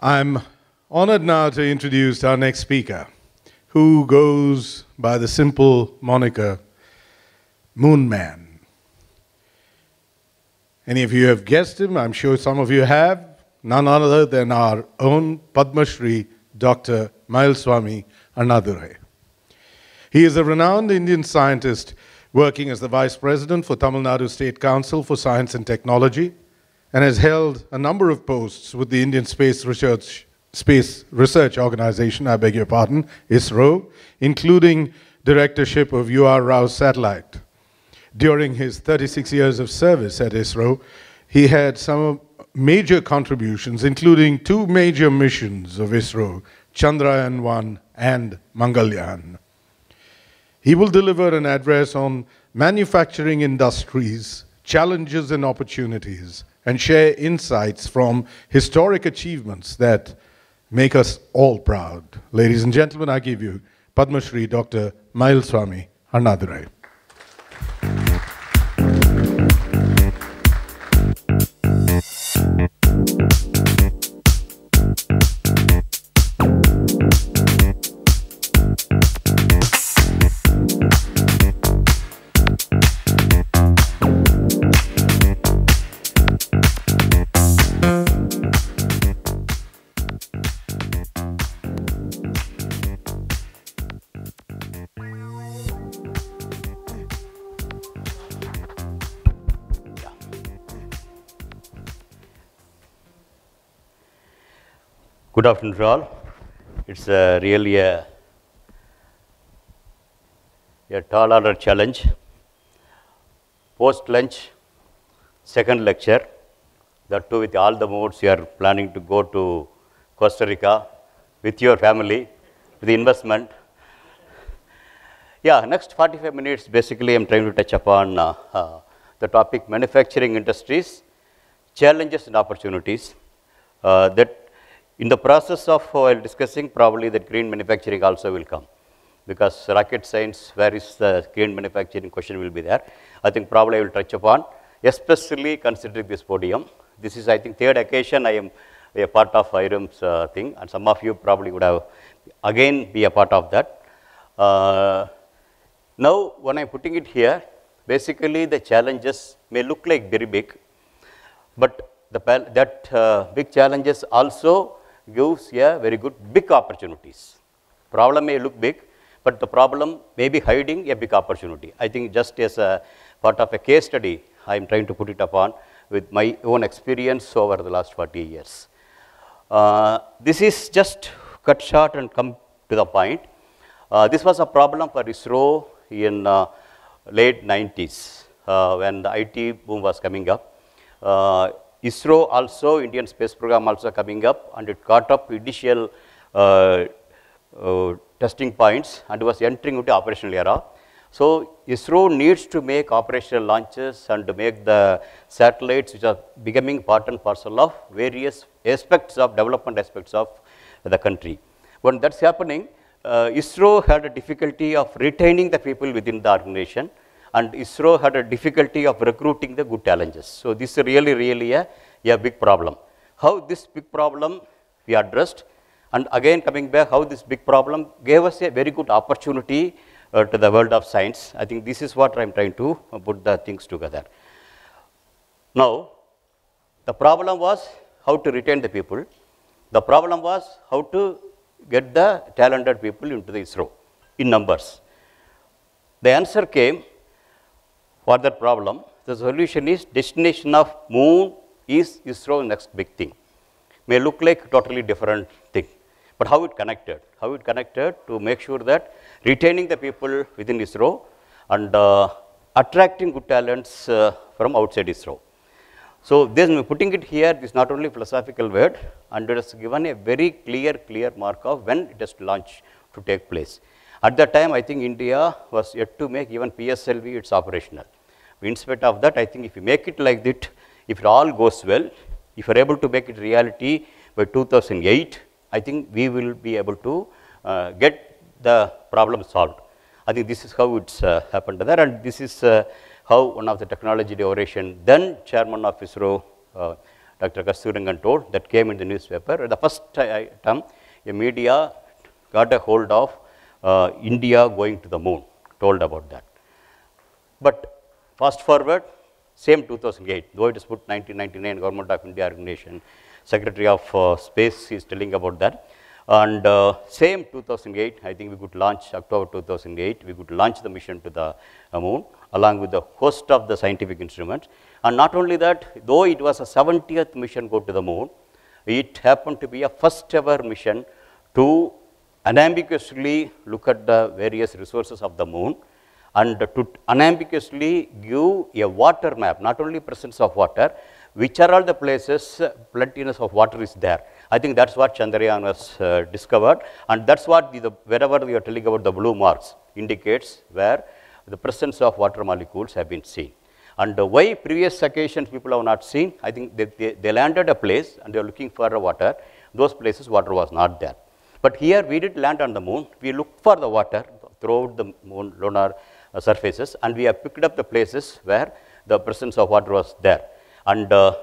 I'm honored now to introduce our next speaker, who goes by the simple moniker Moon Man. Any of you have guessed him? I'm sure some of you have. None other than our own Padma Shri, Dr. Swami Annadurai. He is a renowned Indian scientist working as the Vice President for Tamil Nadu State Council for Science and Technology and has held a number of posts with the Indian Space Research, Space Research Organization, I beg your pardon, ISRO, including directorship of UR Rao satellite. During his 36 years of service at ISRO, he had some major contributions, including two major missions of ISRO, Chandrayaan 1 and Mangalyaan. He will deliver an address on manufacturing industries, challenges and opportunities, and share insights from historic achievements that make us all proud. Ladies and gentlemen, I give you Padma Shri Dr. Swami Annadurai. Good afternoon to all. It's uh, really a, a tall order challenge. Post lunch, second lecture, that too with all the modes you are planning to go to Costa Rica with your family, with the investment. Yeah, next 45 minutes basically I'm trying to touch upon uh, uh, the topic manufacturing industries, challenges and opportunities. Uh, that in the process of while discussing, probably that green manufacturing also will come because rocket science, where is the green manufacturing question will be there. I think probably I will touch upon, especially considering this podium. This is, I think, third occasion I am a part of IRIM's uh, thing, and some of you probably would have again be a part of that. Uh, now, when I am putting it here, basically the challenges may look like very big, but the, that uh, big challenges also gives a very good big opportunities. Problem may look big, but the problem may be hiding a big opportunity. I think just as a part of a case study, I am trying to put it upon with my own experience over the last 40 years. Uh, this is just cut short and come to the point. Uh, this was a problem for ISRO in uh, late 90s uh, when the IT boom was coming up. ISRO also, Indian space program also coming up and it got up initial uh, uh, testing points and was entering into operational era. So, ISRO needs to make operational launches and to make the satellites which are becoming part and parcel of various aspects of development aspects of the country. When that is happening, uh, ISRO had a difficulty of retaining the people within the organization and ISRO had a difficulty of recruiting the good challenges. So, this is really, really a, a big problem. How this big problem we addressed and again coming back how this big problem gave us a very good opportunity uh, to the world of science. I think this is what I am trying to put the things together. Now, the problem was how to retain the people. The problem was how to get the talented people into the ISRO in numbers. The answer came for that problem, the solution is destination of moon is ISRO next big thing. May look like totally different thing, but how it connected? How it connected to make sure that retaining the people within ISRO and uh, attracting good talents uh, from outside ISRO. So, this putting it here is not only philosophical word and it has given a very clear, clear mark of when it has to launch to take place. At that time, I think India was yet to make even PSLV its operational. In spite of that, I think if you make it like that, if it all goes well, if you are able to make it reality by 2008, I think we will be able to uh, get the problem solved. I think this is how it's uh, happened there and this is uh, how one of the technology oration then chairman of ISRO, uh, Dr. Kasturirangan told, that came in the newspaper. The first ti- time a media got a hold of uh, India going to the moon, told about that. But fast forward, same 2008, though it is put 1999 Government of India Organization, Secretary of uh, Space is telling about that. And uh, same 2008, I think we could launch October 2008, we could launch the mission to the uh, moon along with the host of the scientific instruments. And not only that, though it was a 70th mission go to the moon, it happened to be a first ever mission to unambiguously look at the various resources of the moon and to unambiguously give a water map, not only presence of water, which are all the places plentiness of water is there. I think that's what Chandrayaan was uh, discovered and that's what the, the, wherever we are telling about the blue marks indicates where the presence of water molecules have been seen. And uh, why previous occasions people have not seen, I think they, they, they landed a place and they are looking for water, those places water was not there. But here we did land on the moon, we looked for the water throughout the moon lunar uh, surfaces and we have picked up the places where the presence of water was there. And uh,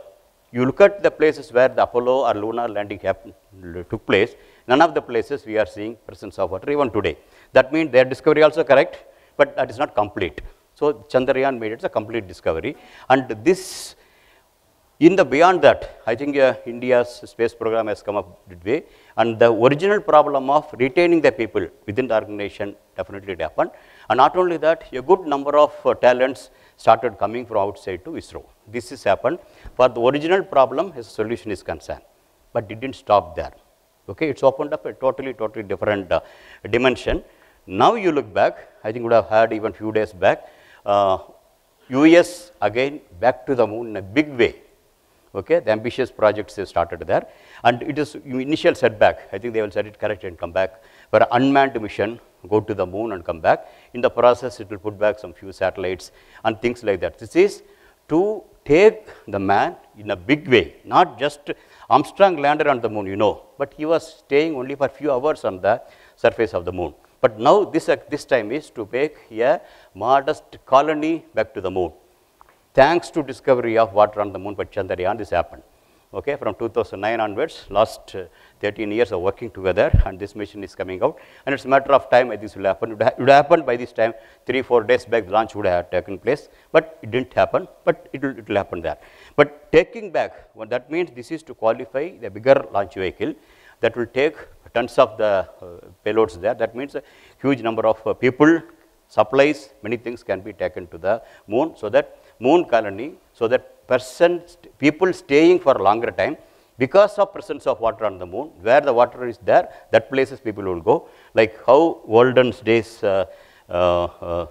you look at the places where the Apollo or lunar landing happened, took place, none of the places we are seeing presence of water even today. That means their discovery also correct, but that is not complete. So Chandrayaan made it a complete discovery. And this, in the beyond that, I think uh, India's space program has come up that way. And the original problem of retaining the people within the organization definitely it happened. And not only that, a good number of uh, talents started coming from outside to ISRO. This has happened for the original problem as solution is concerned, but it didn't stop there. Okay, it's opened up a totally, totally different uh, dimension. Now you look back, I think would have had even few days back, uh, US again back to the moon in a big way. Okay, the ambitious projects have started there, and it is initial setback. I think they will set it correct and come back for an unmanned mission, go to the moon and come back. In the process, it will put back some few satellites and things like that. This is to take the man in a big way, not just Armstrong landed on the moon, you know, but he was staying only for few hours on the surface of the moon. But now this, this time is to make a modest colony back to the moon. Thanks to discovery of water on the moon by Chandrayaan, this happened. Okay, from 2009 onwards, last uh, 13 years of working together, and this mission is coming out. And it's a matter of time, this will happen. It would, ha- would happen by this time, three, four days back, the launch would have taken place, but it didn't happen, but it will, it will happen there. But taking back, well, that means this is to qualify the bigger launch vehicle that will take tons of the uh, payloads there. That means a huge number of uh, people, supplies, many things can be taken to the moon, so that moon colony, so that person, st- people staying for longer time because of presence of water on the moon, where the water is there, that places people will go. Like how olden days uh, uh, uh,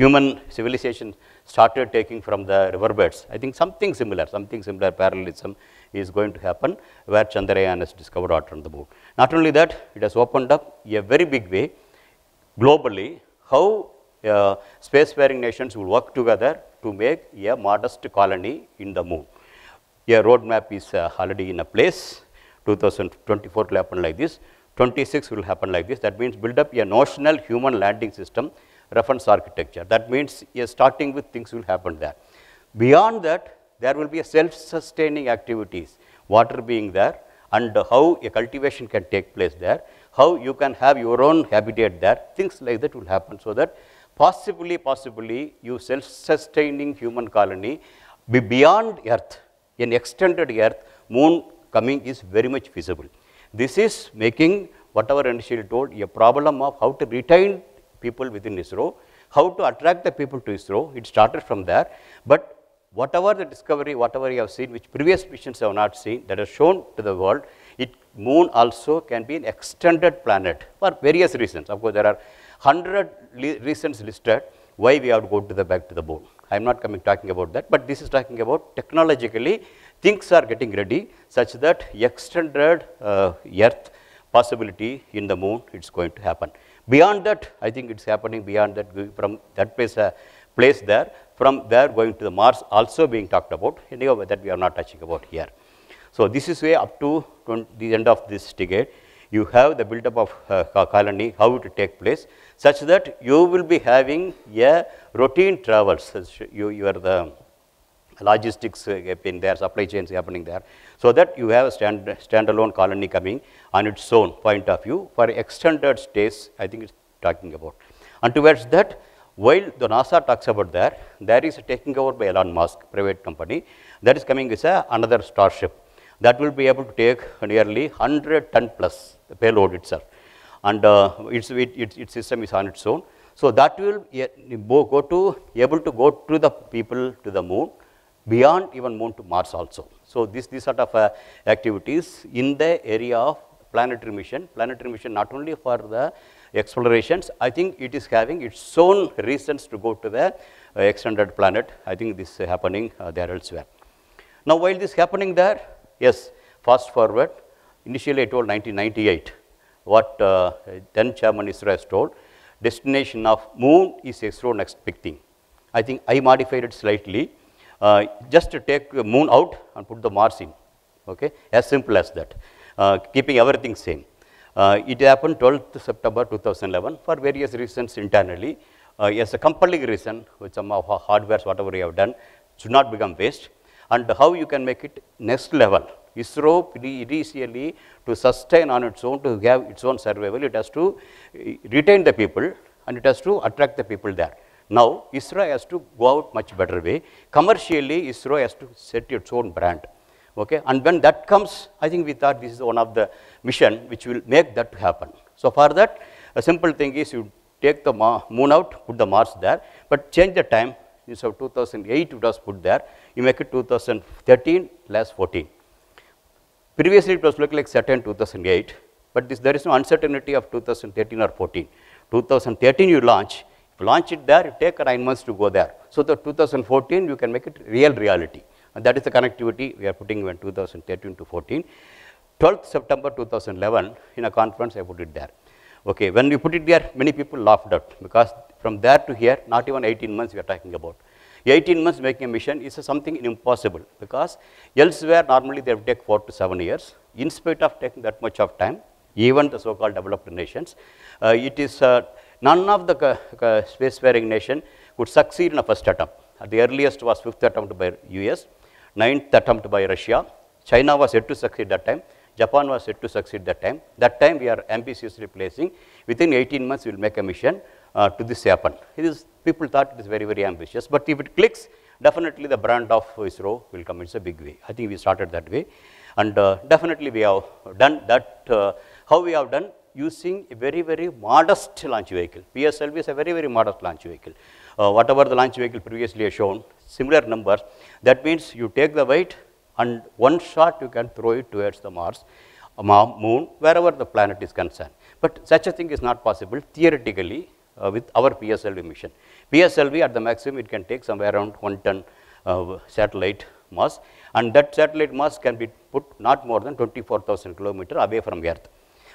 human civilization started taking from the riverbeds. I think something similar, something similar parallelism is going to happen where Chandrayaan has discovered water on the moon. Not only that, it has opened up a very big way globally how uh, spacefaring nations will work together to make a modest colony in the moon. A roadmap is uh, already in a place. 2024 will happen like this. 26 will happen like this. That means build up a notional human landing system reference architecture. That means a starting with things will happen there. Beyond that, there will be a self-sustaining activities, water being there, and how a cultivation can take place there, how you can have your own habitat there, things like that will happen so that possibly, possibly you self-sustaining human colony be beyond earth, an extended earth, moon coming is very much feasible. This is making whatever initially told a problem of how to retain people within ISRO, how to attract the people to ISRO, it started from there, but whatever the discovery, whatever you have seen, which previous missions have not seen, that are shown to the world, it moon also can be an extended planet for various reasons. Of course, there are hundred li- reasons listed why we have to go to the back to the moon. I am not coming talking about that, but this is talking about technologically things are getting ready such that extended uh, Earth possibility in the moon it's going to happen. Beyond that, I think it's happening beyond that from that place uh, place there from there going to the Mars also being talked about anyway that we are not touching about here. So this is way up to 20, the end of this decade you have the build up of uh, colony how it will take place such that you will be having a routine travels you, you are the logistics uh, in there, supply chains happening there, so that you have a stand, standalone colony coming on its own point of view for extended stays, I think it's talking about. And towards that, while the NASA talks about that, there is a taking over by Elon Musk, private company, that is coming as a, another starship that will be able to take nearly 100 ton plus the payload itself. And uh, its, it, its, system is on its own. So that will go to able to go to the people to the moon, beyond even moon to Mars also. So this these sort of uh, activities in the area of planetary mission, planetary mission not only for the explorations, I think it is having its own reasons to go to the uh, extended planet. I think this is happening there elsewhere. Now while this happening there, yes, fast forward, initially I told 1998, what uh, then chairman ISRO has told, destination of moon is ISRO next big thing. I think I modified it slightly, uh, just to take moon out and put the Mars in, okay, as simple as that, uh, keeping everything same. Uh, it happened 12th September 2011 for various reasons internally. Uh, as a compelling reason, with some of our hardwares, whatever we have done, should not become waste. And how you can make it next level. ISRO initially to sustain on its own, to have its own survival, it has to uh, retain the people and it has to attract the people there. Now, ISRO has to go out much better way. Commercially, ISRO has to set its own brand. Okay, and when that comes, I think we thought this is one of the mission which will make that happen. So for that, a simple thing is you take the moon out, put the Mars there, but change the time. Instead of 2008, it was put there. You make it 2013 plus 14. Previously, it was looking like certain 2008, but this, there is no uncertainty of 2013 or 14. 2013 you launch, you launch it there, it take nine months to go there. So the 2014 you can make it real reality. And that is the connectivity we are putting in 2013 to 14. 12th September 2011, in a conference I put it there. Okay, when we put it there, many people laughed out because from there to here, not even 18 months we are talking about. 18 months making a mission is something impossible because elsewhere normally they will take 4 to 7 years. In spite of taking that much of time, even the so-called developed nations, uh, it is uh, none of the ca- ca- spacefaring nation could succeed in a first attempt. Uh, the earliest was fifth attempt by US, ninth attempt by Russia. China was yet to succeed that time. Japan was yet to succeed that time. That time we are ambitiously placing. Within 18 months, we will make a mission uh, to this happen. It is, people thought it is very, very ambitious. But if it clicks, definitely the brand of ISRO will come. It's a big way. I think we started that way. And uh, definitely we have done that. Uh, how we have done? Using a very, very modest launch vehicle. PSLV is a very, very modest launch vehicle. Uh, whatever the launch vehicle previously has shown, similar numbers. That means you take the weight and one shot you can throw it towards the Mars, moon, wherever the planet is concerned. But such a thing is not possible theoretically uh, with our PSLV mission. PSLV at the maximum it can take somewhere around 1 ton uh, satellite mass and that satellite mass can be put not more than 24,000 kilometer away from Earth.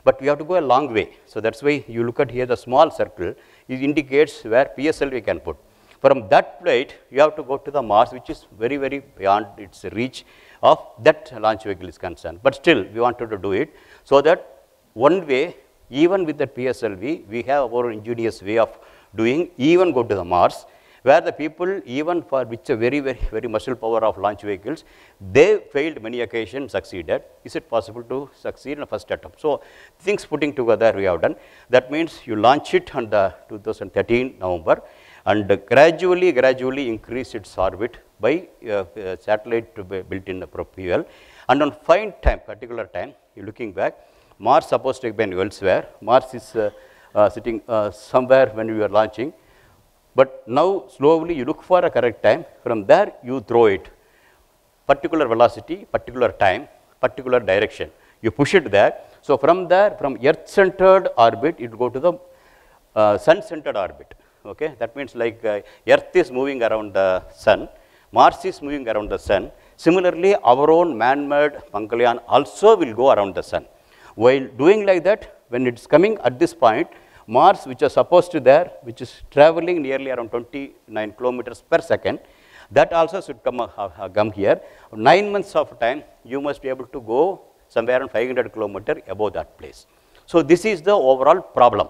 But we have to go a long way. So that's why you look at here the small circle, it indicates where PSLV can put. From that plate, you have to go to the Mars, which is very, very beyond its reach of that launch vehicle is concerned. But still, we wanted to do it so that one way, even with the PSLV, we have our ingenious way of doing, even go to the Mars, where the people, even for which a very, very, very muscle power of launch vehicles, they failed many occasions, succeeded. Is it possible to succeed in the first attempt? So, things putting together we have done. That means you launch it on the 2013 November and gradually, gradually increase its orbit by uh, uh, satellite built in the fuel. And on fine time, particular time, you looking back, Mars supposed to have been elsewhere. Mars is uh, uh, sitting uh, somewhere when we were launching. But now slowly you look for a correct time. From there you throw it. Particular velocity, particular time, particular direction. You push it there. So from there, from Earth-centered orbit, it will go to the uh, sun-centered orbit. Okay, that means like uh, Earth is moving around the sun, Mars is moving around the sun. Similarly, our own man-made Mangalyaan also will go around the sun. While doing like that, when it's coming at this point, Mars, which is supposed to there, which is traveling nearly around 29 kilometers per second, that also should come, uh, uh, come here. Nine months of time, you must be able to go somewhere around 500 kilometer above that place. So this is the overall problem,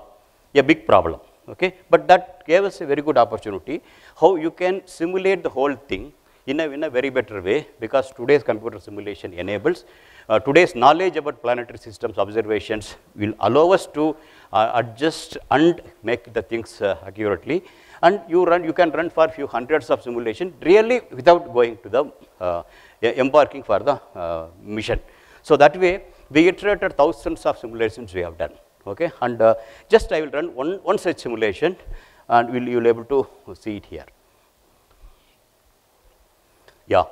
a big problem. Okay, but that gave us a very good opportunity how you can simulate the whole thing in a, in a very better way because today's computer simulation enables uh, today's knowledge about planetary systems observations will allow us to uh, adjust and make the things uh, accurately. And you run you can run for a few hundreds of simulation really without going to the uh, embarking for the uh, mission. So that way we iterated thousands of simulations we have done okay? And uh, just i will run one one such simulation and will you will able to see it here. Yeah.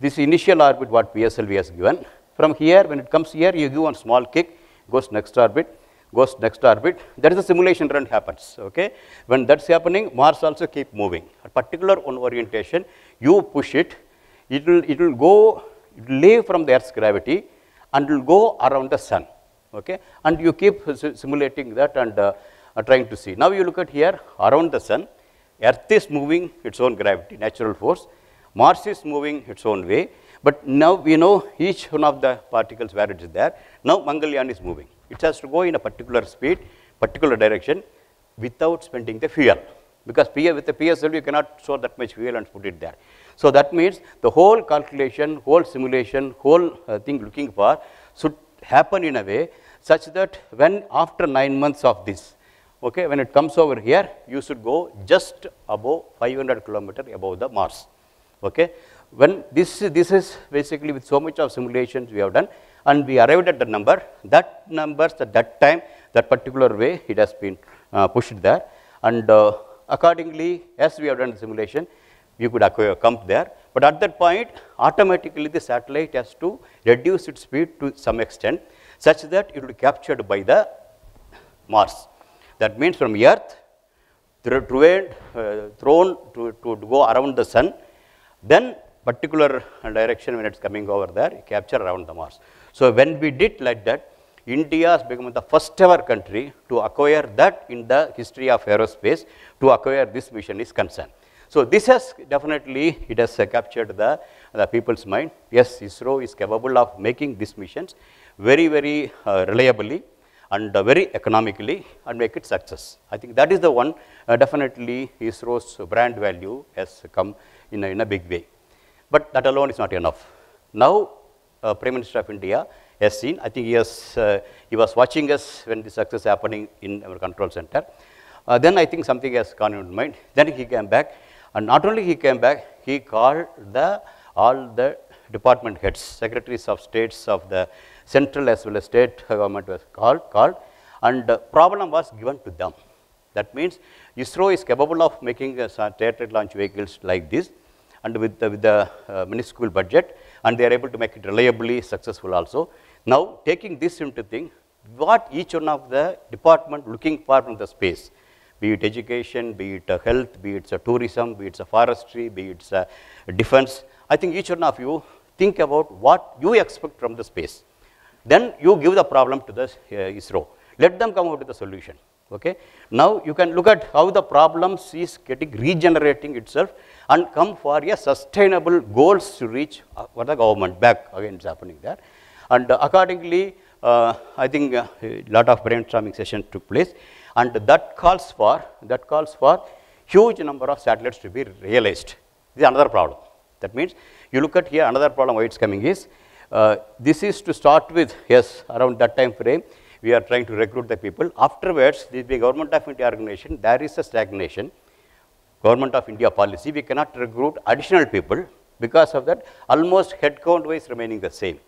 This initial orbit what pslv has given from here when it comes here you give one small kick goes next orbit goes next orbit. That is the simulation run happens okay? When that's happening mars also keep moving. A particular one orientation you push it it will it will go it will leave from the earth's gravity and will go around the sun okay? And you keep simulating that and uh, uh, trying to see. Now you look at here around the sun earth is moving its own gravity natural force. Mars is moving its own way but now we know each one of the particles where it is there now mangalyaan is moving it has to go in a particular speed particular direction without spending the fuel because with the PSLV you cannot store that much fuel and put it there. So that means the whole calculation, whole simulation, whole uh, thing looking for should happen in a way such that when after nine months of this, okay, when it comes over here, you should go just above 500 kilometer above the Mars. Okay, when this this is basically with so much of simulations we have done, and we arrived at the number. That numbers at that time, that particular way, it has been uh, pushed there, and uh, accordingly, as we have done the simulation, you could acquire, come there. But at that point, automatically the satellite has to reduce its speed to some extent, such that it will be captured by the Mars. That means from Earth, thro- thrown, uh, to, to go around the sun, then particular direction when it's coming over there, capture around the Mars. So when we did like that, India has become the first ever country to acquire that in the history of aerospace to acquire this mission is concerned. So this has definitely, it has uh, captured the, the people's mind. Yes, ISRO is capable of making these missions very, very uh, reliably and uh, very economically and make it success. I think that is the one uh, definitely ISRO's brand value has come in a, in a big way. But that alone is not enough. Now, uh, Prime Minister of India has seen, I think he, has, uh, he was watching us when the success happening in our control center. Uh, then I think something has gone in mind. Then he came back and not only he came back, he called the, all the department heads, secretaries of states of the central as well as state government was called, called and uh, problem was given to them. That means ISRO is capable of making uh, satellite launch vehicles like this and with the, with the uh, minuscule budget and they are able to make it reliably successful also. Now taking this into thing, what each one of the department looking for from the space, be it education, be it uh, health, be it uh, tourism, be it uh, forestry, be it uh, defense, I think each one of you think about what you expect from the space. Then you give the problem to the uh, ISRO. Let them come out with the solution. Okay. Now you can look at how the problems is getting regenerating itself and come for a sustainable goals to reach uh, for the government back again it's happening there. And uh, accordingly, uh, I think uh, a lot of brainstorming sessions took place and that calls for that calls for huge number of satellites to be realized. This is another problem. That means you look at here another problem why it's coming is uh, this is to start with yes around that time frame we are trying to recruit the people. Afterwards, the, the government of India organization, there is a stagnation. Government of India policy, we cannot recruit additional people because of that almost headcount wise remaining the same.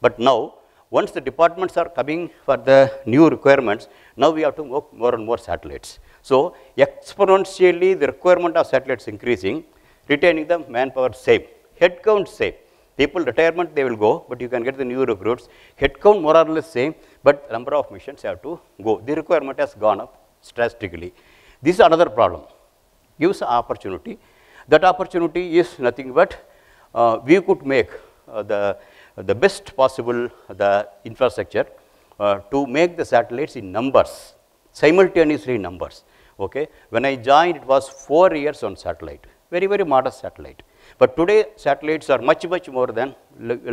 But now, once the departments are coming for the new requirements, now we have to work more and more satellites. So, exponentially the requirement of satellites increasing, retaining the manpower same, headcount same. People retirement they will go, but you can get the new recruits. Headcount more or less same, but number of missions have to go. The requirement has gone up drastically. This is another problem. Gives opportunity. That opportunity is nothing but uh, we could make uh, the the best possible the infrastructure uh, to make the satellites in numbers, simultaneously numbers. Okay. When I joined, it was four years on satellite, very very modest satellite. But today satellites are much, much more than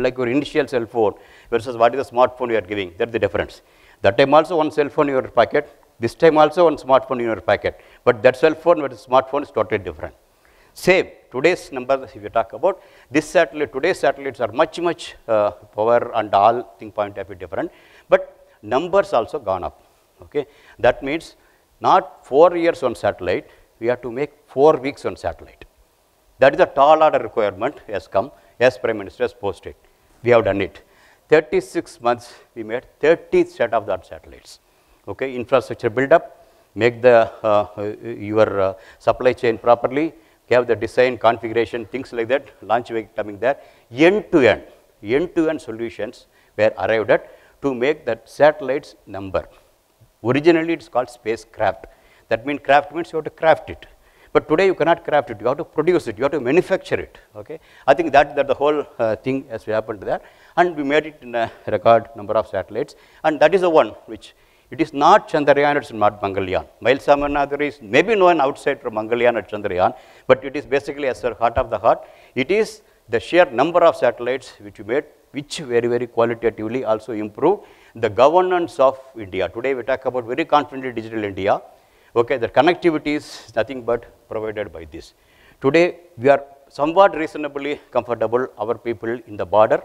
like, your initial cell phone versus what is the smartphone you are giving. That's the difference. That time also one cell phone in your pocket, this time also one smartphone in your pocket. But that cell phone with smartphone is totally different. Same, today's number if you talk about, this satellite, today's satellites are much, much uh, power and all thing point of view different, but numbers also gone up. Okay? That means not four years on satellite, we have to make four weeks on satellite. That is the tall order requirement has come as Prime Minister has posted. We have done it. 36 months we made 30 set of the art satellites. Okay, infrastructure build up, make the uh, uh, your uh, supply chain properly, have the design configuration, things like that, launch vehicle coming there, end to end, end to end solutions were arrived at to make that satellites number. Originally it is called spacecraft. That means craft means you have to craft it. But today you cannot craft it, you have to produce it, you have to manufacture it. Okay? I think that, that the whole uh, thing has happened there and we made it in a record number of satellites and that is the one which it is not Chandrayaan, it is not Mangalyaan. Mylswamy Annadurai is maybe known outside from Mangalyaan or Chandrayaan, but it is basically as the heart of the heart. It is the sheer number of satellites which we made, which very, very qualitatively also improve the governance of India. Today we talk about very confidently digital India. Okay, the connectivity is nothing but provided by this. Today we are somewhat reasonably comfortable, our people in the border,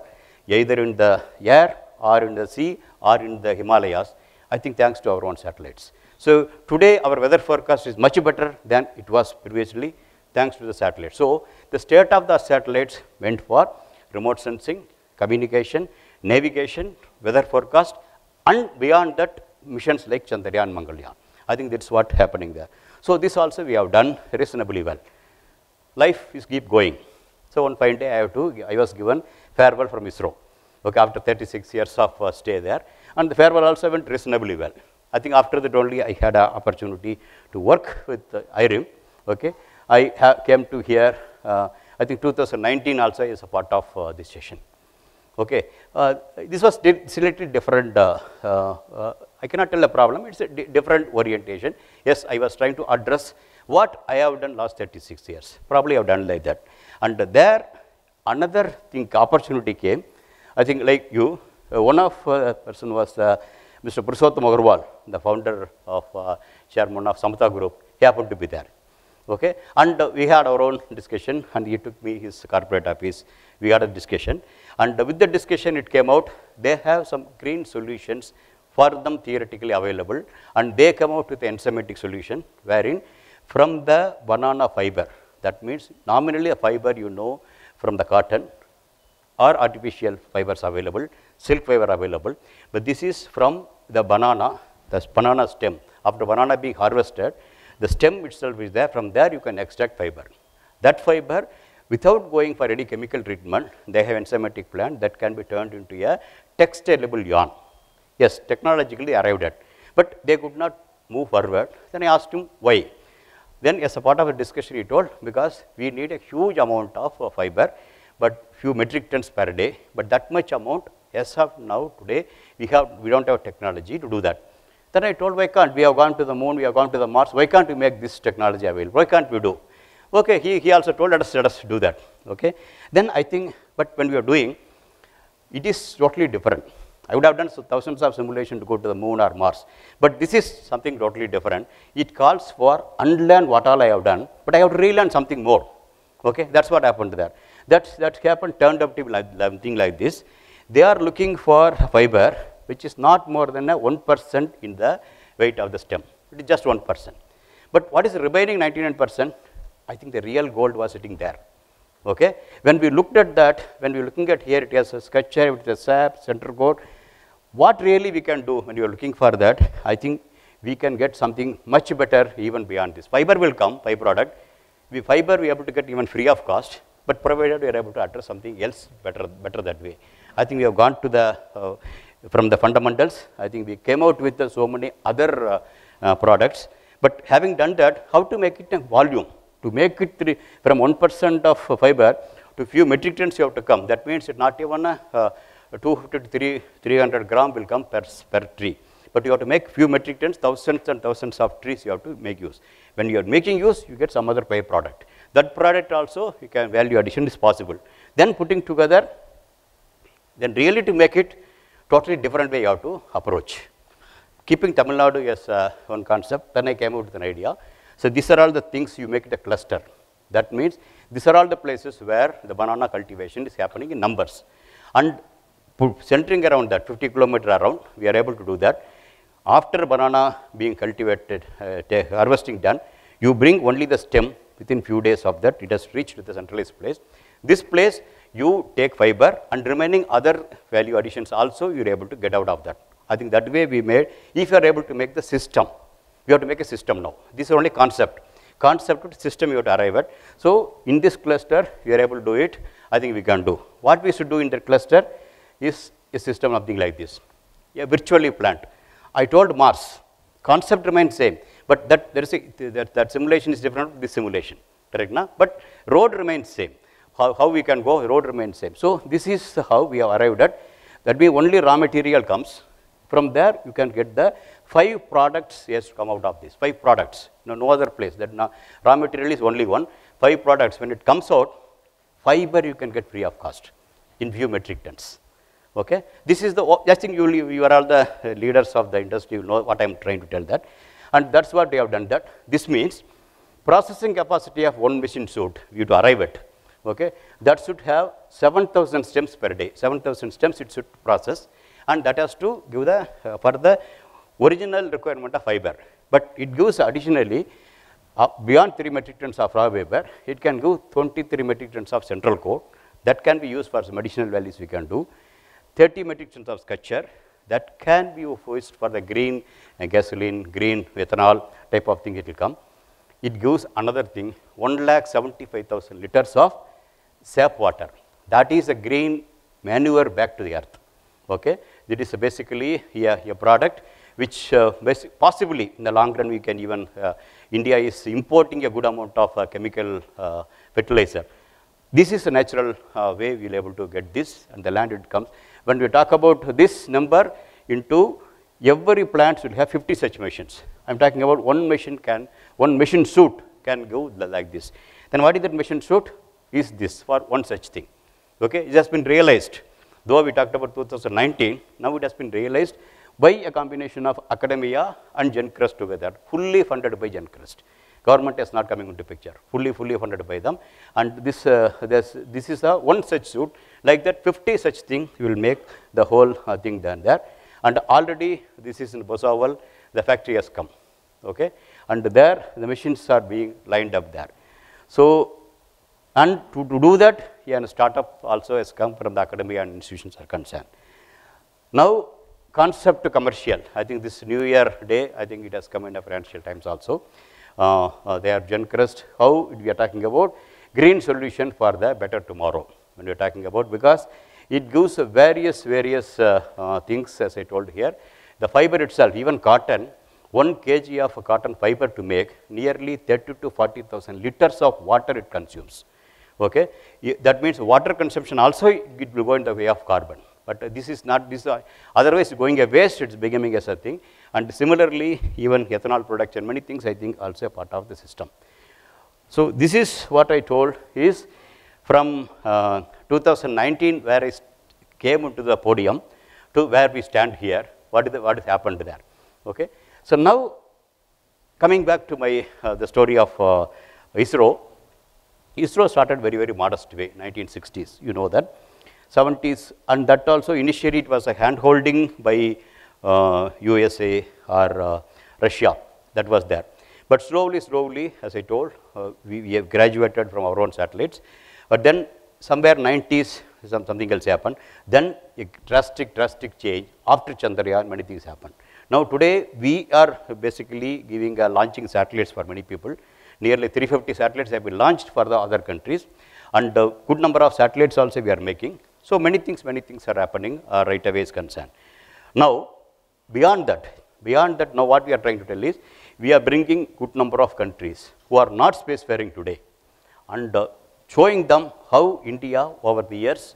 either in the air or in the sea or in the Himalayas. I think thanks to our own satellites. So today our weather forecast is much better than it was previously thanks to the satellites. So the state of the satellites went for remote sensing, communication, navigation, weather forecast and beyond that missions like Chandrayaan, Mangalyaan. I think that's what happening there. So this also we have done reasonably well. Life is keep going. So one fine day I have to, I was given farewell from ISRO. Okay, after 36 years of uh, stay there, and the farewell also went reasonably well. I think after that only I had an opportunity to work with uh, IRIM. Okay, I came to here. Uh, I think 2019 also is a part of uh, this session. Okay, uh, this was slightly different. I cannot tell the problem. It's a di different orientation. Yes, I was trying to address what I have done last 36 years. Probably I have done like that. And there, another thing opportunity came. I think like you, uh, one of uh, person was uh, Mr. Purushottam Agarwal, the founder of uh, chairman of Samata Group. He happened to be there. Okay, and we had our own discussion, and he took me his corporate office. We had a discussion, and with the discussion, it came out they have some green solutions for them theoretically available, and they come out with an enzymatic solution wherein from the banana fiber. That means nominally a fiber you know from the cotton or artificial fibers available, silk fiber available, but this is from the banana, the banana stem. After banana being harvested, the stem itself is there, from there you can extract fiber. That fiber, without going for any chemical treatment, they have enzymatic plant that can be turned into a textilable yarn. Yes, technologically arrived at, but they could not move forward. Then I asked him why. Then as a part of the discussion he told, because we need a huge amount of uh, fiber, but few metric tons per day, but that much amount as of now today, we have, we don't have technology to do that. Then I told, why can't? We have gone to the moon, we have gone to the Mars, why can't we make this technology available? Why can't we do? Okay, he, he also told, let us, let us do that. Okay. Then I think, but when we are doing, it is totally different. I would have done thousands of simulation to go to the moon or Mars, but this is something totally different. It calls for unlearn what all I have done, but I have to relearn something more. Okay, that's what happened there. That's that happened turned up to be like something like this. They are looking for fiber which is not more than a one percent in the weight of the stem. It is just one percent. But what is the remaining ninety nine percent? I think the real gold was sitting there. Okay. When we looked at that, when we are looking at here, it has a structure with a sap, center core. What really we can do when you are looking for that? I think we can get something much better even beyond this. Fiber will come, fiber product. We fiber we are able to get even free of cost, but provided we are able to address something else better, better that way. I think we have gone to the uh, from the fundamentals. I think we came out with uh, so many other uh, uh products, but having done that, how to make it a volume? To make it three, from 1% of fiber to few metric tons you have to come. That means it not even a, uh, 250 to 300 gram will come per, per tree. But you have to make few metric tons, thousands and thousands of trees you have to make use. When you are making use, you get some other pay product. That product also, you can value addition is possible. Then putting together, then really to make it totally different way you have to approach. Keeping Tamil Nadu as uh, one concept, then I came out with an idea. So these are all the things you make it a cluster. That means these are all the places where the banana cultivation is happening in numbers. And centering around that, 50 kilometer around, we are able to do that. After banana being cultivated, uh, harvesting done, you bring only the stem within few days of that, it has reached the centralized place. This place, you take fiber and remaining other value additions also you are able to get out of that. I think that way we made, if you are able to make the system, we have to make a system now. This is only concept. Concept system you have to arrive at. So, in this cluster, we are able to do it. I think we can do. What we should do in the cluster is a system something like this. A virtually plant. I told Mars, concept remains same, but that there is a, that, that simulation is different from this simulation, correct? Na? But road remains same. How, how we can go, road remains same. So, this is how we have arrived at. That means only raw material comes. From there, you can get the five products has come out of this. Five products. No, no other place. That na- raw material is only one. Five products. When it comes out, fiber you can get free of cost in few metric tons. Okay. This is the, I think you, you are all the leaders of the industry, you know what I am trying to tell that. And that's what we have done that. This means processing capacity of one machine suit, you to arrive at, okay, that should have 7,000 stems per day, 7,000 stems it should process and that has to give the, uh, for the original requirement of fiber. But it gives additionally uh, beyond 3 metric tons of raw fiber, it can give 23 metric tons of central core. that can be used for some additional values we can do. 30 metric tons of sculpture that can be used for the green uh, gasoline, green ethanol type of thing it will come. It gives another thing 1 lakh 75,000 liters of sap water. That is a green manure back to the earth. Okay? It is basically a, a product which uh, possibly in the long run we can even, uh, India is importing a good amount of uh, chemical uh, fertilizer. This is a natural uh, way we will able to get this and the land it comes. When we talk about this number into every plant will have 50 such machines. I am talking about one machine can, one machine suit can go like this. Then what is that machine suit? Is this for one such thing. Okay, it has been realized. Though we talked about 2019, now it has been realized by a combination of academia and GenCrest together, fully funded by GenCrest. Government is not coming into picture, fully, fully funded by them. And this, uh, this, is a one such suit, like that 50 such thing will make the whole uh, thing done there. And already this is in Bhusawal, the factory has come. Okay? And there the machines are being lined up there. So, and to, to do that, yeah, and startup also has come from the academia and institutions are concerned. Now, concept to commercial. I think this New Year day, I think it has come in the Financial Times also. Uh, uh, they are GenCrest. How we are talking about green solution for the better tomorrow. When we are talking about because it gives various various uh, things as I told here. The fiber itself, even cotton, one kg of cotton fiber to make nearly 30 to 40,000 liters of water it consumes. Okay, that means water consumption also it will go in the way of carbon. But this is not this. Otherwise, going a waste, it's becoming as a thing. And similarly, even ethanol production, many things I think also a part of the system. So this is what I told is from uh, 2019 where I came into the podium to where we stand here. What is the, what has happened there? Okay. So now coming back to my uh, the story of uh, ISRO. ISRO started very very modest way, 1960s. You know that. 70s, and that also initially it was a hand holding by USA or uh, Russia, that was there. But slowly, slowly, as I told, uh, we, we have graduated from our own satellites. But then somewhere 90s, some, something else happened. Then a drastic, drastic change. After Chandrayaan, many things happened. Now today, we are basically giving uh, launching satellites for many people. Nearly 350 satellites have been launched for the other countries. And uh, good number of satellites also we are making. So many things, many things are happening uh, right away is concerned. Now, beyond that, beyond that, now what we are trying to tell is, we are bringing good number of countries who are not spacefaring today and uh, showing them how India over the years,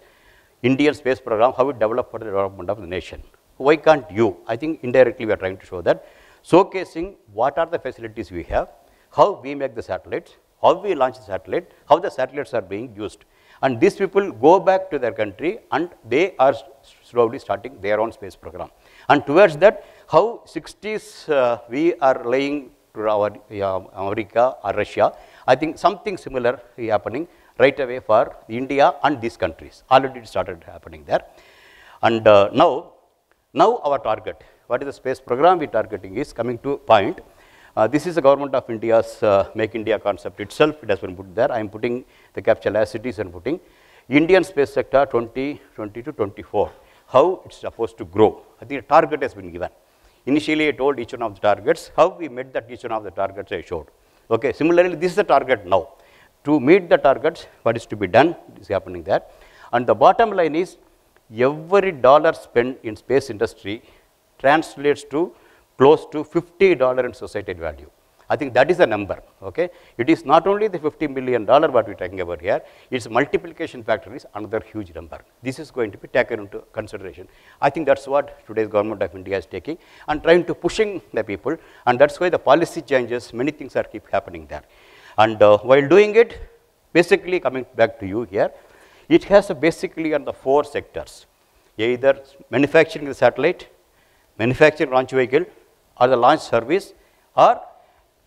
Indian space program, how it developed for the development of the nation. Why can't you? I think indirectly we are trying to show that, showcasing what are the facilities we have, how we make the satellites, how we launch the satellite, how the satellites are being used. And these people go back to their country and they are slowly starting their own space program. And towards that, how 60s uh, we are laying to our uh, America or Russia, I think something similar is happening right away for India and these countries. Already it started happening there. And uh, now, now our target, what is the space program we targeting is coming to point. Uh, this is the government of India's uh, Make India concept itself, it has been put there. I am putting the capital as it is and putting Indian space sector 2020 to 24, how it's supposed to grow. A target has been given. Initially, I told each one of the targets, how we met that each one of the targets I showed. Okay, similarly, this is the target now. To meet the targets, what is to be done is happening there. And the bottom line is, every dollar spent in space industry translates to close to $50 in society value. I think that is the number. Okay, it is not only the 50 million dollar what we are talking about here. Its multiplication factor is another huge number. This is going to be taken into consideration. I think that's what today's government of India is taking and trying to pushing the people, and that's why the policy changes. Many things are keep happening there, and uh, while doing it, basically coming back to you here, it has basically on the four sectors, either manufacturing the satellite, manufacturing launch vehicle, or the launch service, or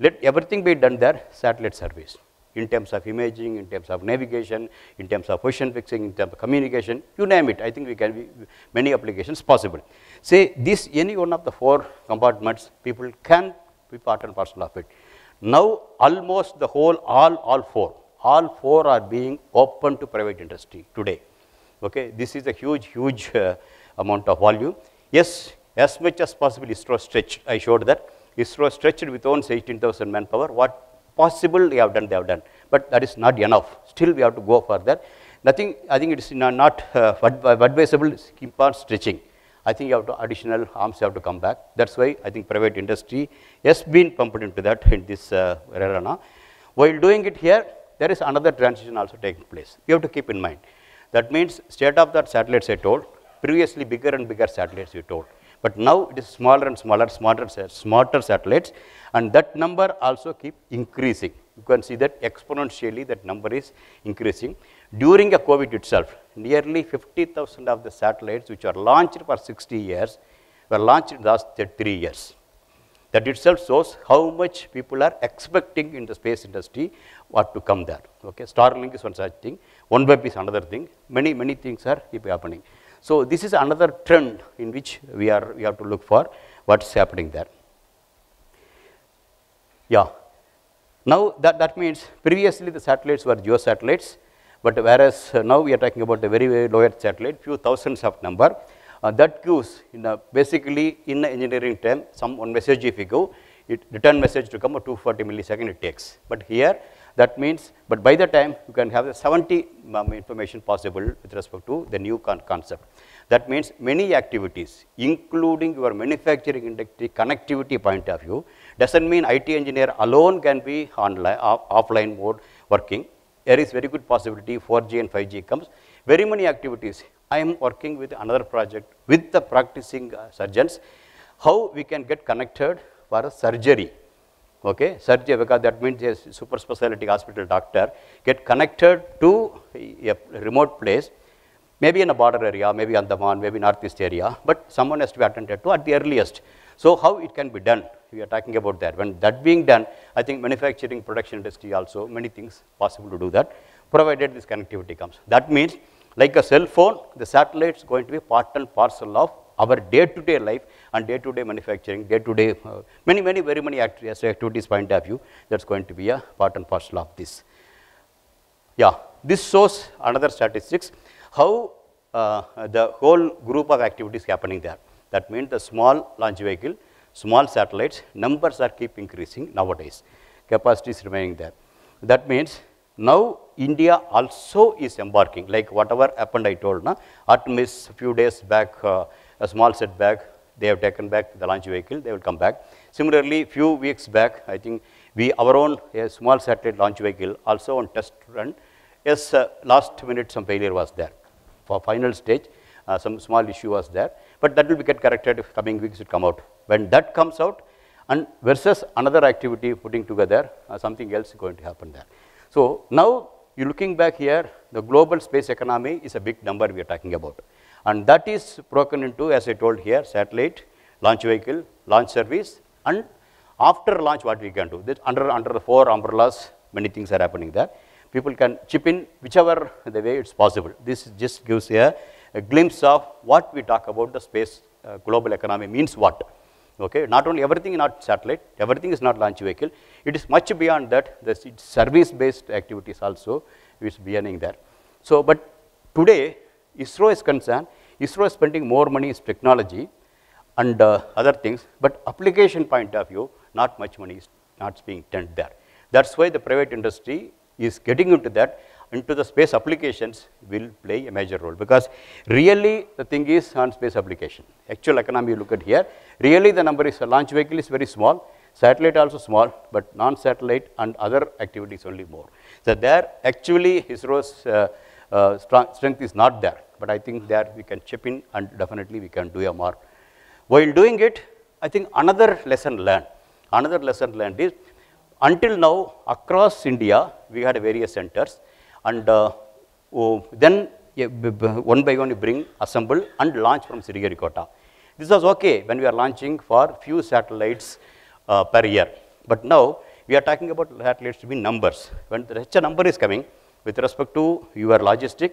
let everything be done there satellite service in terms of imaging, in terms of navigation, in terms of position fixing, in terms of communication, you name it. I think we can be many applications possible. Say this any one of the four compartments, people can be part and parcel of it. Now almost the whole, all, all four, all four are being open to private industry today. Okay, this is a huge, huge uh, amount of volume. Yes, as much as possible ISRO stretched, I showed that ISRO stretched with own 18,000 manpower. What possible they have done, they have done. But that is not enough. Still, we have to go further. Nothing, I think it is not, not uh, advisable keep on stretching. I think you have to additional arms have to come back. That's why I think private industry has been pumped into that in this uh, arena. While doing it here, there is another transition also taking place. You have to keep in mind. That means state of that satellites I told, previously bigger and bigger satellites we told. But now it is smaller and smaller, smarter, smarter satellites and that number also keep increasing. You can see that exponentially that number is increasing. During a COVID itself, nearly 50,000 of the satellites which are launched for 60 years were launched in the last 3 years. That itself shows how much people are expecting in the space industry what to come there. Okay, Starlink is one such thing, OneWeb is another thing, many, many things are keep happening. So, this is another trend in which we are we have to look for what is happening there. Yeah. Now, that, that means previously the satellites were geo satellites, but whereas uh, now we are talking about a very, very lower satellite, few thousands of number. Uh, that gives in a basically in engineering term, some one message if you go, it return message to come a 240 millisecond it takes. But here that means, but by the time you can have the 70 um, information possible with respect to the new con concept. That means many activities, including your manufacturing industry connectivity point of view, doesn't mean IT engineer alone can be online, off, offline mode working. There is very good possibility 4G and 5G comes. Very many activities. I am working with another project with the practicing uh, surgeons, how we can get connected for a surgery okay, surgery because that means a super specialty hospital doctor get connected to a remote place, maybe in a border area, maybe Andaman, maybe northeast area, but someone has to be attended to at the earliest. So how it can be done? We are talking about that. When that being done, I think manufacturing production industry also many things possible to do that, provided this connectivity comes. That means like a cell phone, the satellite is going to be part and parcel of our day-to-day -day life and day-to-day -day manufacturing, day-to-day, -day, uh, many, many, very many activities point of view, that's going to be a part and parcel of this. Yeah, this shows another statistics, how uh, the whole group of activities happening there. That means the small launch vehicle, small satellites, numbers are keep increasing nowadays. Capacity is remaining there. That means now India also is embarking, like whatever happened I told, na, Artemis few days back, uh, a small setback, they have taken back the launch vehicle, they will come back. Similarly, few weeks back, I think we, our own a small satellite launch vehicle also on test run, yes, uh, last minute some failure was there. For final stage, uh, some small issue was there, but that will be get corrected if coming weeks will come out. When that comes out, and versus another activity putting together, uh, something else is going to happen there. So now, you looking back here, the global space economy is a big number we are talking about. And that is broken into, as I told here, satellite, launch vehicle, launch service, and after launch what we can do. This under, under the four umbrellas, many things are happening there. People can chip in whichever the way it's possible. This just gives a, a glimpse of what we talk about the space uh, global economy means what. Okay, not only everything is not satellite, everything is not launch vehicle. It is much beyond that. The service-based activities also is beyond there. So, but today ISRO is concerned. ISRO is spending more money in technology and uh, other things, but application point of view, not much money is not being spent there. That's why the private industry is getting into that, into the space applications will play a major role because really the thing is on space application. Actual economy you look at here, really the number is launch vehicle is very small, satellite also small, but non-satellite and other activities only more. So there actually ISRO's uh, uh, strength is not there, but I think there we can chip in and definitely we can do a more. While doing it, I think another lesson learned, another lesson learned is until now across India we had various centers and uh, oh, then yeah, one by one you bring, assemble and launch from Sriharikota. This was okay when we are launching for few satellites uh, per year. But now we are talking about satellites to be numbers. When such a number is coming with respect to your logistic,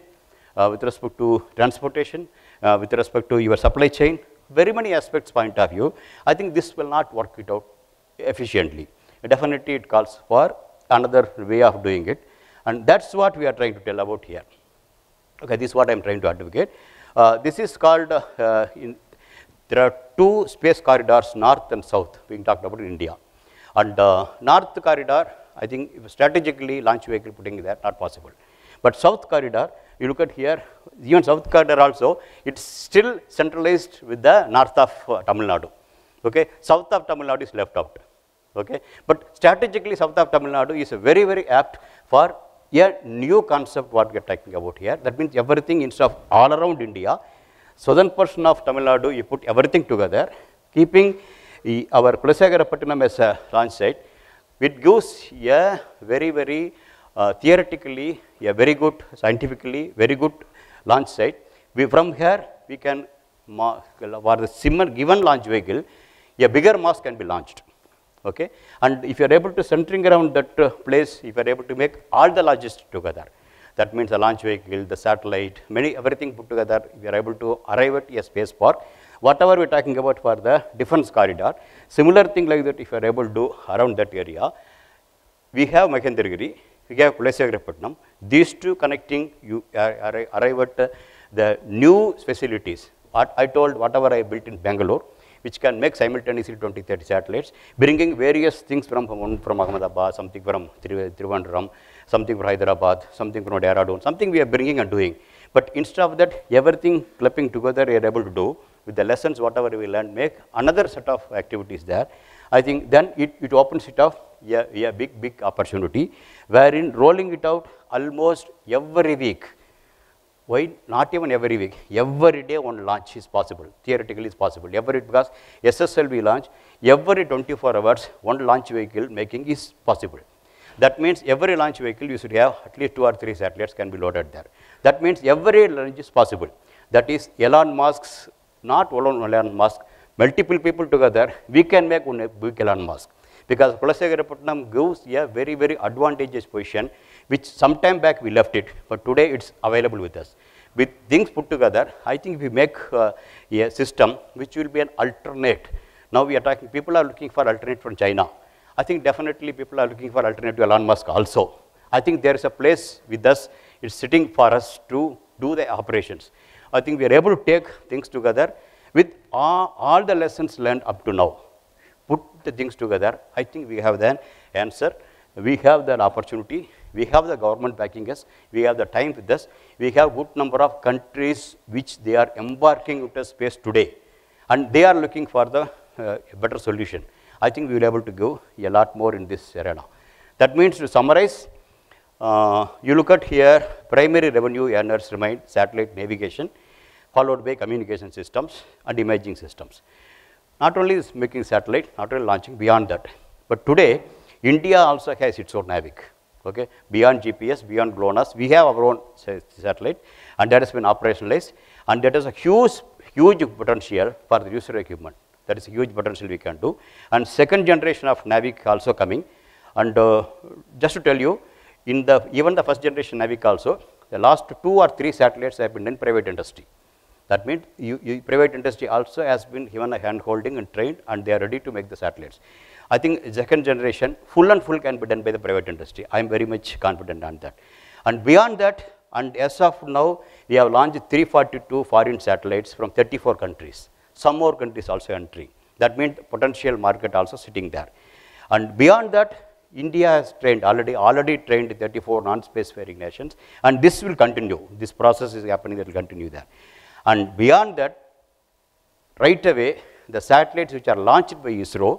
uh, with respect to transportation, uh, with respect to your supply chain, very many aspects point of view, I think this will not work it out efficiently. Definitely it calls for another way of doing it and that's what we are trying to tell about here. Okay, this is what I am trying to advocate. Uh, this is called, uh, in, there are two space corridors, north and south, being talked about in India. And uh, north corridor, I think strategically launch vehicle putting there, not possible. But south corridor, you look at here, even south corridor also, it's still centralized with the north of uh, Tamil Nadu. Okay, south of Tamil Nadu is left out. Okay, but strategically south of Tamil Nadu is very, very apt for a new concept what we are talking about here. That means everything instead of all around India, southern portion of Tamil Nadu, you put everything together, keeping our Kulasegarapattinam as a launch site, it gives a very, very uh, theoretically, a very good, scientifically, very good launch site. We, from here, we can, for the similar given launch vehicle, a bigger mass can be launched. Okay? And if you are able to centering around that uh, place, if you are able to make all the logistics together, that means the launch vehicle, the satellite, many everything put together, we are able to arrive at a space park. Whatever we are talking about for the defense corridor, similar thing like that if you are able to do around that area, we have Mahendragiri, we have Kulasegarapatnam. These two connecting, you are- arrive at uh, the new facilities. What I told, whatever I built in Bangalore, which can make simultaneously 20, 30 satellites, bringing various things from, from, from Ahmedabad, something from Trivandrum, something from Hyderabad, something from Dehradun, something we are bringing and doing. But instead of that, everything clumping together, we are able to do with the lessons, whatever we learn, make another set of activities there. I think then it, it opens it up a, a big, big opportunity, wherein rolling it out almost every week, why not even every week? Every day one launch is possible. Theoretically, is possible. Every because SSLV launch every 24 hours one launch vehicle making is possible. That means every launch vehicle you should have at least two or three satellites can be loaded there. That means every launch is possible. That is Elon Musk's not alone Elon Musk, multiple people together. We can make one big Elon Musk because Kulasegarapatnam gives a very very advantageous position which sometime back we left it, but today it's available with us. With things put together, I think we make uh, a system which will be an alternate. Now we are talking, people are looking for alternate from China. I think definitely people are looking for alternate to Elon Musk also. I think there is a place with us, it's sitting for us to do the operations. I think we are able to take things together with all, all the lessons learned up to now put the things together, I think we have the answer. We have the opportunity. We have the government backing us. We have the time with us. We have good number of countries which they are embarking into space today. And they are looking for the uh, better solution. I think we will be able to go a lot more in this arena. That means to summarize, uh, you look at here, primary revenue earners remain satellite navigation, followed by communication systems and imaging systems. Not only is making satellite, not only launching, beyond that. But today, India also has its own NAVIC. Okay? Beyond GPS, beyond GLONASS, we have our own sa- satellite and that has been operationalized and that is a huge, huge potential for the user equipment. That is a huge potential we can do. And second generation of NAVIC also coming And uh, just to tell you, in the even the first generation NAVIC also, the last two or three satellites have been in private industry. That means you, you private industry also has been given a hand holding and trained and they are ready to make the satellites. I think second generation, full and full can be done by the private industry. I am very much confident on that. And beyond that, and as of now, we have launched 342 foreign satellites from 34 countries. Some more countries also entering. That means potential market also sitting there. And beyond that, India has trained already, already trained 34 non-spacefaring nations, and this will continue. This process is happening, that will continue there. And beyond that, right away, the satellites which are launched by ISRO,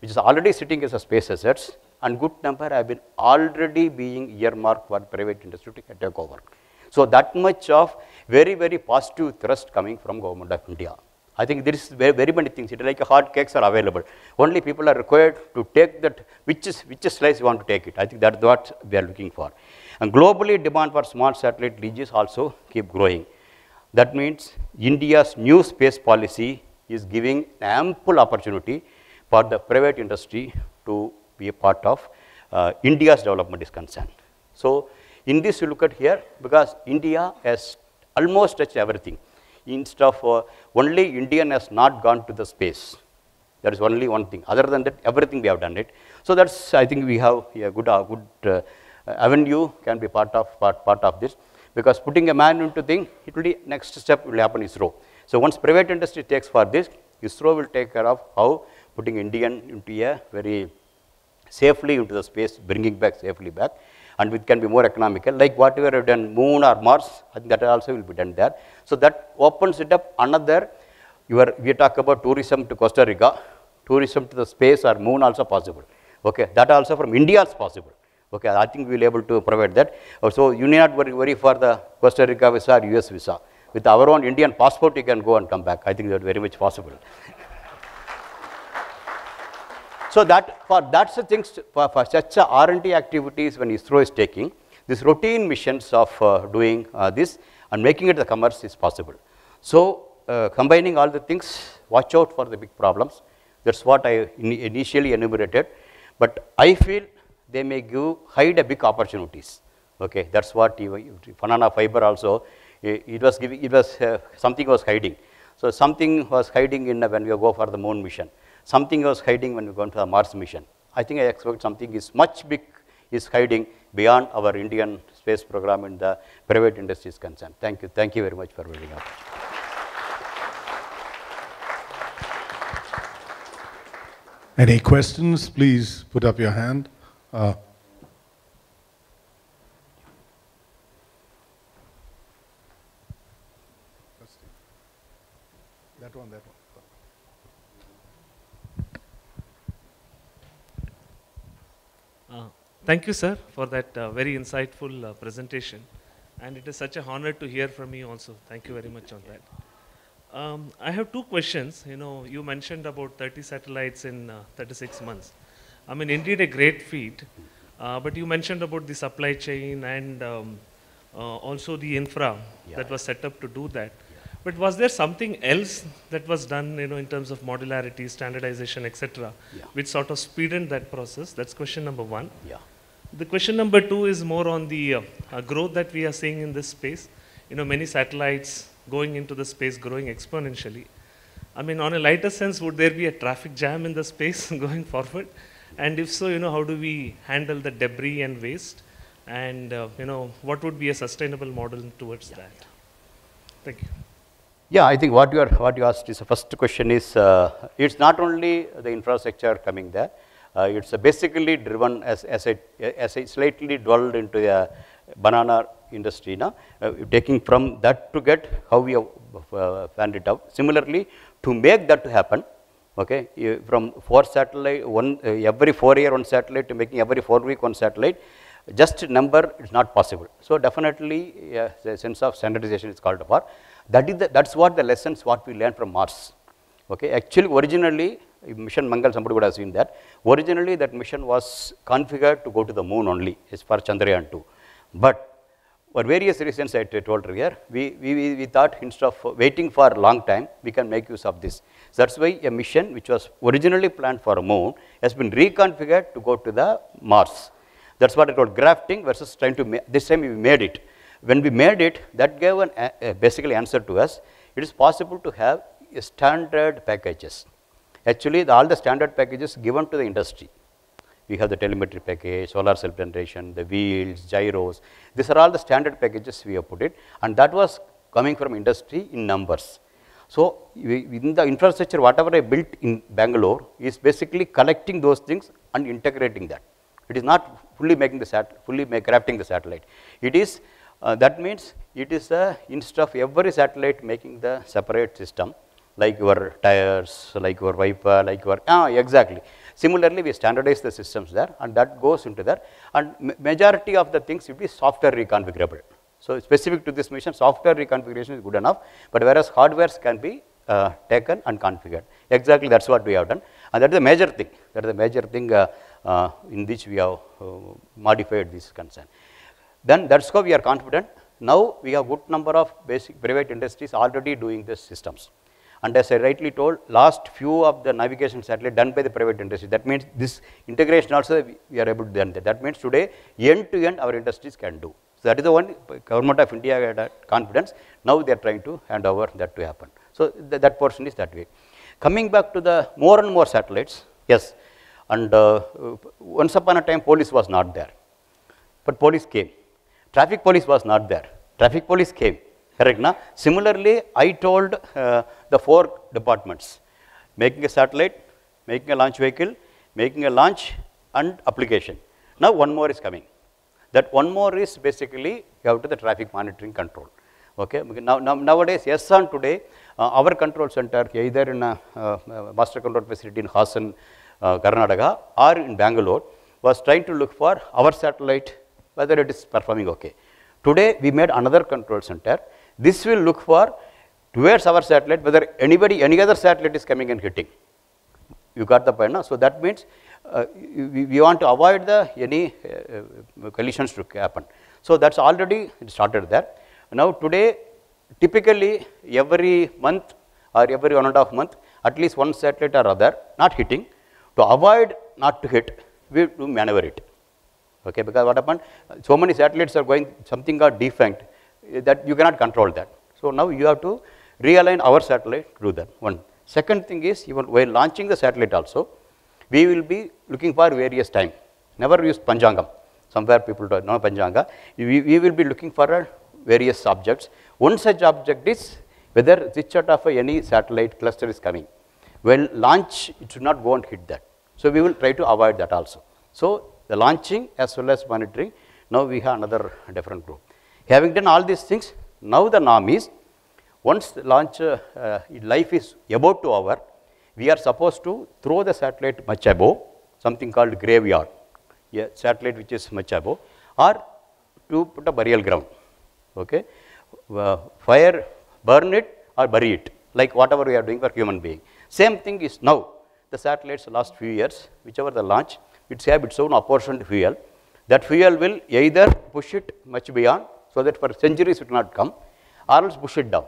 which is already sitting as a space assets, and good number have been already being earmarked for private industry to take over. So that much of very, very positive thrust coming from government of India. I think there is very, very many things. It is like hot cakes are available. Only people are required to take that, which is which slice you want to take it. I think that's what we are looking for. And globally, demand for small satellite reaches also keep growing. That means India's new space policy is giving ample opportunity for the private industry to be a part of uh, India's development is concerned. So, in this you look at here because India has almost touched everything instead of uh, only Indian has not gone to the space. There is only one thing. Other than that, everything we have done it. So that's I think we have a good, uh, good uh, avenue can be part of part, part of this because putting a man into thing, it will be next step will happen ISRO. So once private industry takes for this, ISRO will take care of how putting Indian into a very safely into the space, bringing back safely back and it can be more economical. Like whatever have done Moon or Mars, I think that also will be done there. So that opens it up another, we talk about tourism to Costa Rica, tourism to the space or Moon also possible. Okay, that also from India is possible. Okay, I think we will able to provide that. Uh, so you need not worry, worry for the Costa Rica visa or US visa. With our own Indian passport, you can go and come back. I think that very much possible. So that for that's the things for, for such R&D activities when ISRO is taking these routine missions of uh, doing uh, this and making it the commerce is possible. So uh, combining all the things, watch out for the big problems. That's what I in initially enumerated, but I feel they may give hide a big opportunities. Okay, that's what banana fiber also. It, it was giving. It was uh, something was hiding. So something was hiding in when we go for the moon mission something was hiding when we go to the Mars mission. I think I expect something is much big is hiding beyond our Indian space program and the private industry is concerned. Thank you. Thank you very much for building up. Any questions? Please put up your hand. Uh, that one, that one. Uh, thank you, sir, for that uh, very insightful uh, presentation. And it is such an honor to hear from you also. Thank you very much on that. Um, I have two questions. You know, you mentioned about 30 satellites in uh, 36 months. I mean, indeed a great feat. Uh, but you mentioned about the supply chain and um, uh, also the infra Yeah. that was set up to do that. But was there something else that was done, you know, in terms of modularity, standardization, etc., Yeah. which sort of speeded that process? That's question number one. Yeah. The question number two is more on the uh, uh, growth that we are seeing in this space. You know, many satellites going into the space, growing exponentially. I mean, on a lighter sense, would there be a traffic jam in the space going forward? And if so, you know, how do we handle the debris and waste? And, uh, you know, what would be a sustainable model towards that? Thank you. Yeah, I think what you are what you asked is the first question is uh, it's not only the infrastructure coming there, uh, it's basically driven as as I as slightly dwelled into the banana industry now, uh, taking from that to get how we have uh, planned it out. Similarly, to make that to happen, okay, from four satellite one uh, every four year one satellite to making every four week one satellite, just number is not possible. So definitely, yeah, the sense of standardization is called for. That is the, that's what the lessons what we learned from Mars. Okay, actually originally mission Mangal somebody would have seen that. Originally that mission was configured to go to the moon only as far Chandrayaan 2. But for various reasons I told earlier, we, we, we, thought instead of waiting for a long time, we can make use of this. So That's why a mission which was originally planned for a moon has been reconfigured to go to the Mars. That's what I call grafting versus trying to this time we made it. When we made it, that gave an basically answer to us. It is possible to have standard packages. Actually, the, all the standard packages given to the industry. We have the telemetry package, solar cell generation, the wheels, gyros. These are all the standard packages we have put it, and that was coming from industry in numbers. So, in the infrastructure, whatever I built in Bangalore is basically collecting those things and integrating that. It is not fully making the sat, fully crafting the satellite. It is uh, that means it is a instead of every satellite making the separate system, like your tires, like your wiper, like your ah exactly. Similarly, we standardize the systems there, and that goes into there. And majority of the things will be software reconfigurable. So specific to this mission, software reconfiguration is good enough, but whereas hardwares can be uh, taken and configured. Exactly, that's what we have done, and that is the major thing. That is the major thing uh, in which we have uh, modified this concern. Then that's how we are confident. Now we have good number of basic private industries already doing these systems. And as I rightly told, last few of the navigation satellite done by the private industry. That means this integration also we are able to do that. That means today end to end our industries can do. So that is the one government of India had confidence. Now they are trying to hand over that to happen. So th that portion is that way. Coming back to the more and more satellites, yes, and uh, once upon a time police was not there, but police came. Traffic police was not there. Traffic police came. Correct? Na? Similarly, I told uh, the four departments, making a satellite, making a launch vehicle, making a launch and application. Now one more is coming. That one more is basically you have to the traffic monitoring control. Okay. Now, now nowadays, yes, on today, uh, our control center either in a uh, master control facility in Hassan, uh, Karnataka or in Bangalore was trying to look for our satellite whether it is performing okay. Today we made another control center. This will look for towards our satellite whether anybody, any other satellite is coming and hitting. You got the point, no? So that means uh, we, we, want to avoid the any uh, collisions to happen. So that's already started there. Now today, typically every month or every one and a half month, at least one satellite or other not hitting. To avoid not to hit, we do maneuver it okay, because what happened, so many satellites are going, something got defunct eh, that you cannot control that. So now you have to realign our satellite to that, one. Second thing is, even while launching the satellite also, we will be looking for various time, never use Panchangam, somewhere people don't know Panchanga, we, we will be looking for uh, various objects. One such object is whether which sort of any satellite cluster is coming. Well, launch, it should not go and hit that. So we will try to avoid that also. So the launching as well as monitoring. Now we have another different group. Having done all these things, now the norm is once the launch uh, uh, life is about to over, we are supposed to throw the satellite much above, something called graveyard, a satellite which is much above, or to put a burial ground. Okay, uh, fire, burn it or bury it, like whatever we are doing for human being. Same thing is now the satellites last few years, whichever the launch, it's have its own apportioned fuel. That fuel will either push it much beyond so that for centuries it will not come or else push it down.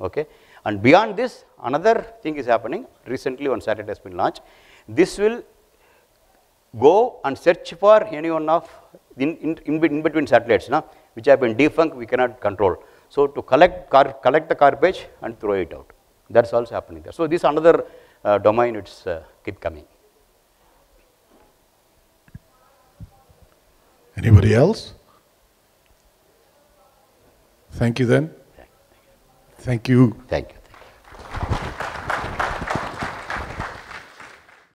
Okay. And beyond this, another thing is happening. Recently, one satellite has been launched. This will go and search for any one of in, in, in between satellites, na, which have been defunct, we cannot control. So, to collect, car, collect the garbage and throw it out. That is also happening there. So, this another uh, domain, it's uh, keep coming. Anybody else? Thank you then. Thank you. Thank you.